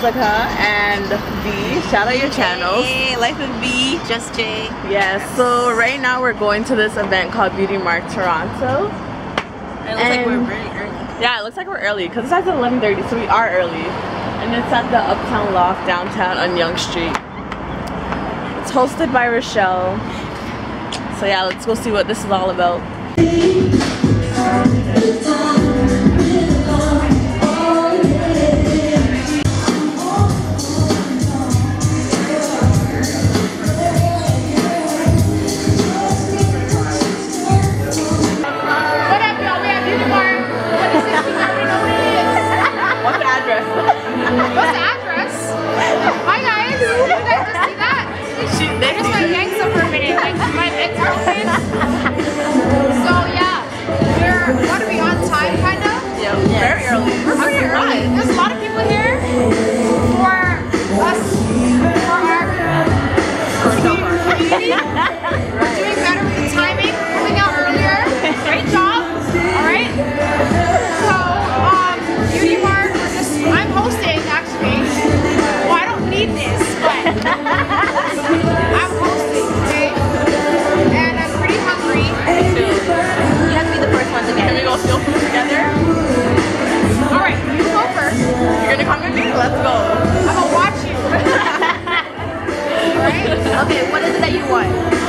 Jessica and Vee. Shout out your channels. Hey, Life of Vee, Just J. Yes, so right now we're going to this event called Beauty Mark Toronto. It looks like we're And- really early. Yeah, it looks like we're early because it starts at 11.30, so we are early. And it's at the Uptown Loft downtown on Yonge Street. It's hosted by Rochelle. So yeah, let's go see what this is all about. What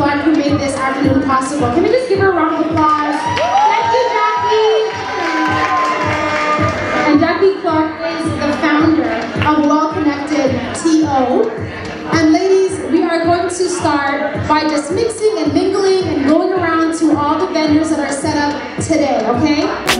Jackie who made this afternoon possible. Can we just give her a round of applause? Thank you, Jackie. And Jackie Clarke is the founder of Well Connected TO. And ladies, we are going to start by just mixing and mingling and going around to all the vendors that are set up today, okay?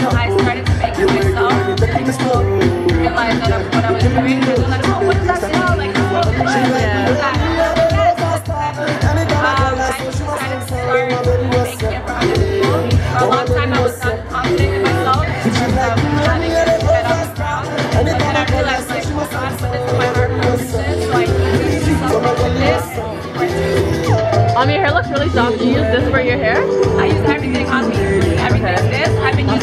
Really. I started to make it myself, people realized that what I was doing, they like, oh, what does that smell like? It smells um, I just decided to start making it for other people. For a long time, I was not confident in myself in of having it get off the ground. But then I realized, like, oh God, but this is my heart purposes, so I need to do something with this. Um, your hair looks really soft. Do you use this for your hair? I use everything on me. Everything is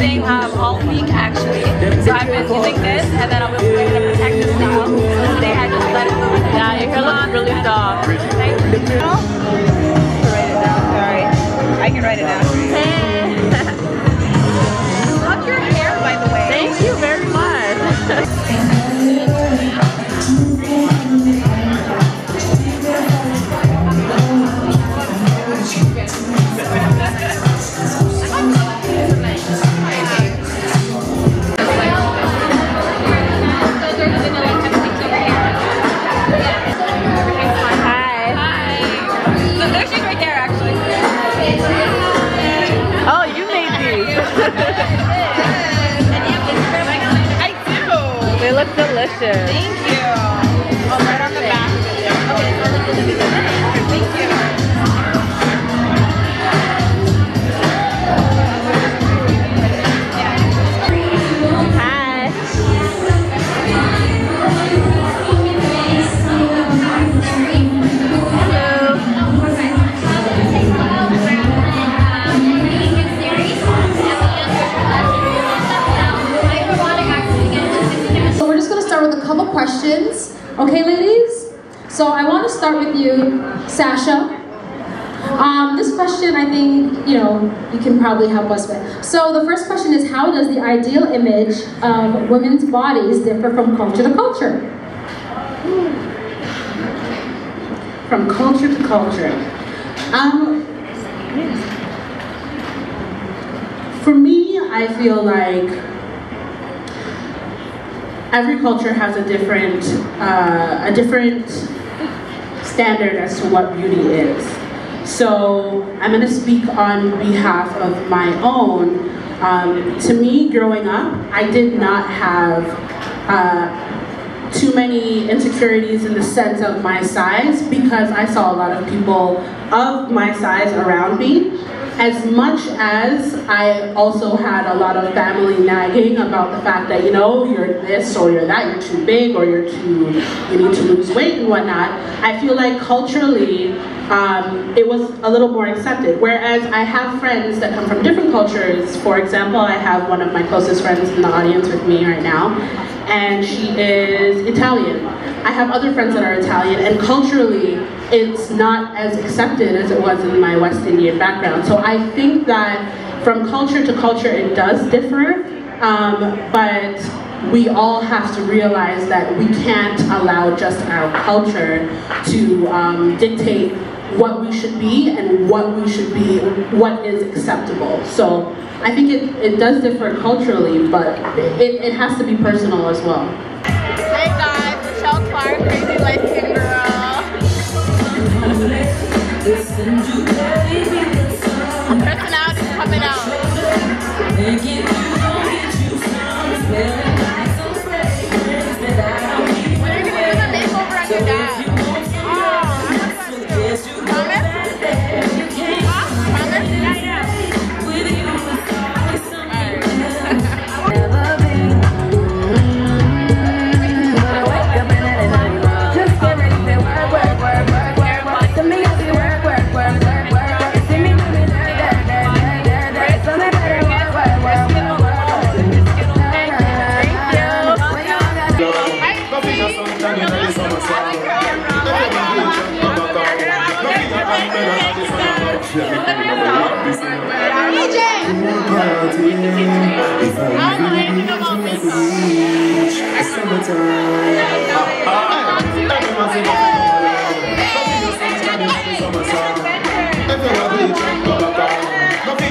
this. I've been using um, all week actually. So I've been using this and then I was wearing a protective style. So today I just let it go. Yeah, your hair looks really soft. Thank you. Delicious. Sasha. Um, this question, I think, you know, you can probably help us with. So the first question is, how does the ideal image of women's bodies differ from culture to culture? From culture to culture. Um, for me, I feel like every culture has a different, uh, a different standard as to what beauty is. So I'm going to speak on behalf of my own. Um, to me, growing up, I did not have uh, too many insecurities in the sense of my size because I saw a lot of people of my size around me as much as I also had a lot of family nagging about the fact that, you know, you're this or you're that, you're too big or you're too, you need to lose weight and whatnot, I feel like culturally um, it was a little more accepted. Whereas I have friends that come from different cultures. For example, I have one of my closest friends in the audience with me right now, and she is Italian. I have other friends that are Italian, and culturally, it's not as accepted as it was in my West Indian background. So I think that from culture to culture, it does differ, um, but we all have to realize that we can't allow just our culture to um, dictate what we should be and what we should be, what is acceptable. So I think it, it does differ culturally, but it, it has to be personal as well. Personality's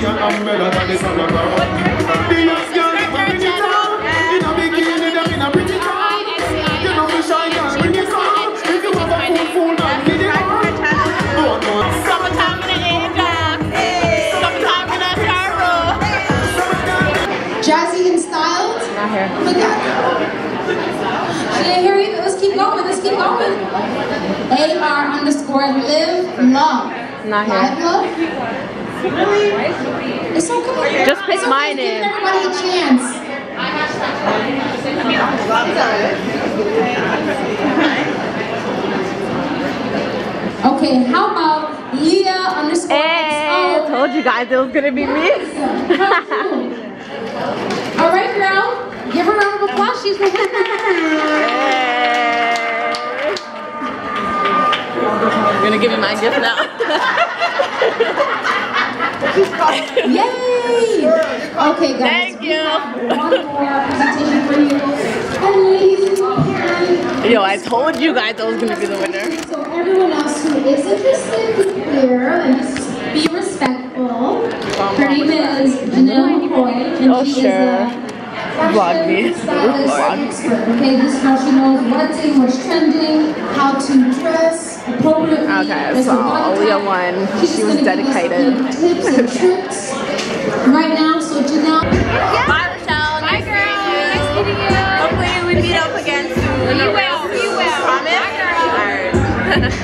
Don't know anything about AR underscore live love. Not Live here. love? It's okay. Just pick okay. my Give name. everybody a chance. Okay, how about Liyah underscore eh, Hey, XO? told you guys it was gonna be me. All right, girl. Give her a round of applause. She's the winner. I'm gonna give him my gift now. Yay! Okay, guys. Thank you. have One more presentation for you. And ladies and Yo, I told you guys I was gonna be the winner. So everyone else who is interested here, and be respectful. Oh, Her name is Janelle McCoy, and Oh, she sure. is a Vlog me. fashion stylist Vlog. expert. Okay, this girl, she knows what's in, what's trending, how to. Okay, so a lot of Aaliyah won. She was gonna give us dedicated. some Tips and tricks right now. So Janelle. Bye, Rochelle. Hi, girl. Nice meeting you. Hopefully we meet up again soon. We will. We will. Promise? Bye, girl. Alright.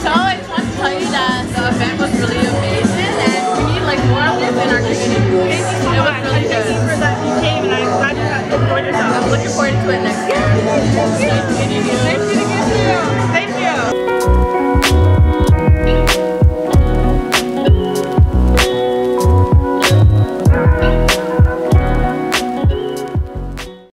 so I just want to tell you that the event was really amazing and we need like more of this in our community. It was really good. Thank you for that you came and I'm glad you got to enjoy yourself. I'm looking forward to it next year. Nice meeting you. Nice meeting you too.